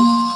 you